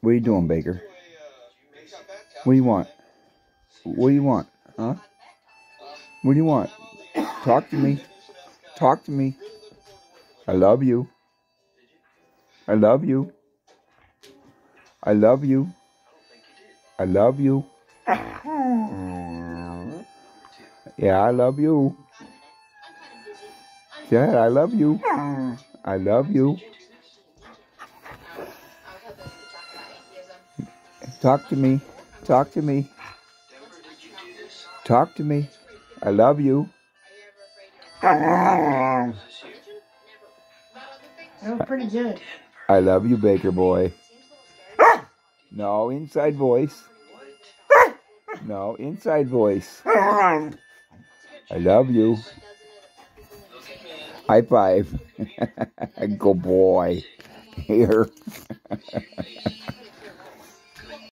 What are you doing, Baker? What do you want? What do you want? Huh? What do you want? Talk to me. Talk to me. I love you. I love you. I love you. I love you. Yeah, I love you. Yeah, I love you. I love you. Talk to me. Talk to me. Talk to me. I love you. That was pretty good. I love you, Baker boy. No, inside voice. No, inside voice. I love you. High five. Good boy. Here.